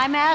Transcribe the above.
I'm asking